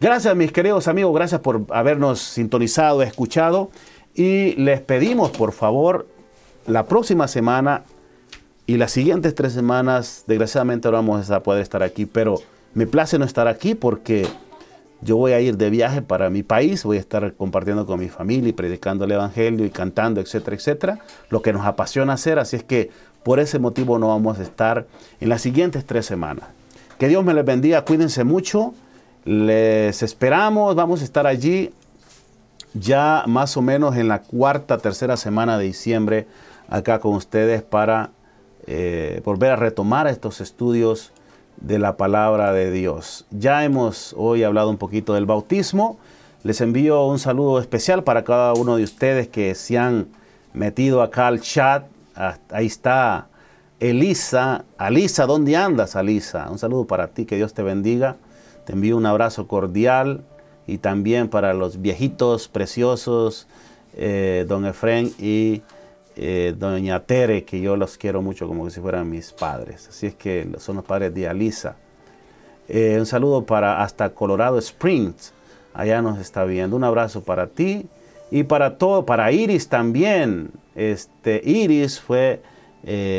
Gracias mis queridos amigos, gracias por habernos sintonizado, escuchado y les pedimos por favor la próxima semana y las siguientes tres semanas, desgraciadamente no vamos a poder estar aquí, pero me place no estar aquí porque yo voy a ir de viaje para mi país, voy a estar compartiendo con mi familia y predicando el Evangelio y cantando, etcétera, etcétera, lo que nos apasiona hacer, así es que por ese motivo no vamos a estar en las siguientes tres semanas. Que Dios me les bendiga, cuídense mucho les esperamos, vamos a estar allí ya más o menos en la cuarta, tercera semana de diciembre acá con ustedes para eh, volver a retomar estos estudios de la palabra de Dios. Ya hemos hoy hablado un poquito del bautismo. Les envío un saludo especial para cada uno de ustedes que se han metido acá al chat. Ah, ahí está Elisa. Alisa, ¿dónde andas, Alisa? Un saludo para ti, que Dios te bendiga. Te envío un abrazo cordial y también para los viejitos preciosos, eh, don Efren y eh, doña Tere, que yo los quiero mucho como si fueran mis padres. Así es que son los padres de Alisa. Eh, un saludo para hasta Colorado Springs, allá nos está viendo. Un abrazo para ti y para todo, para Iris también. Este, Iris fue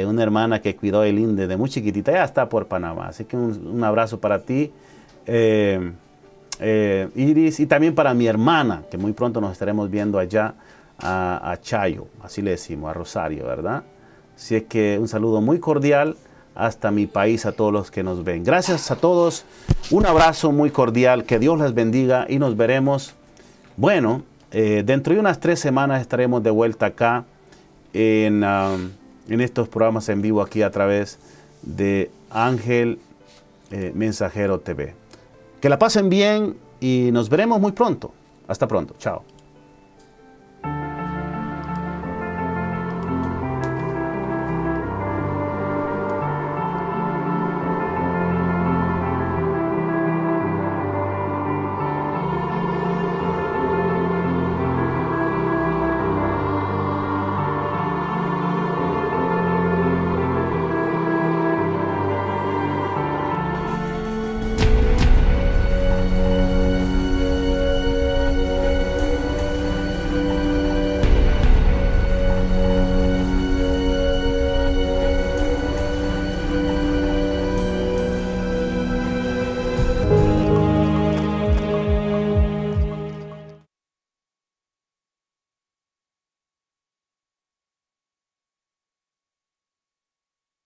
una hermana que cuidó a Elin desde muy chiquitita, ya está por Panamá. Así que un abrazo para ti eh, eh, Iris, y también para mi hermana, que muy pronto nos estaremos viendo allá a, Chayo, así le decimos, a Rosario, ¿verdad? Así es que un saludo muy cordial hasta mi país a todos los que nos ven. Gracias a todos, un abrazo muy cordial, que Dios les bendiga y nos veremos. Bueno, eh, dentro de unas tres semanas estaremos de vuelta acá en, um, en estos programas en vivo aquí a través de Ángel Mensajero TV. Que la pasen bien y nos veremos muy pronto. Hasta pronto. Chao.